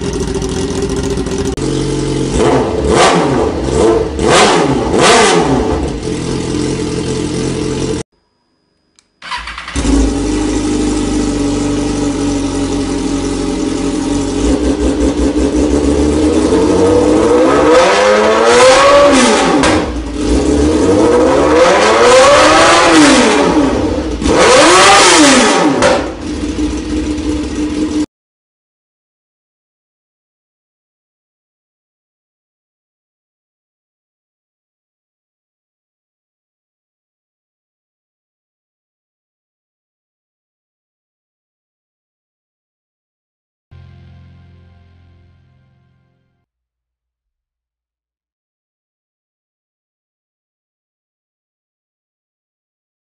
you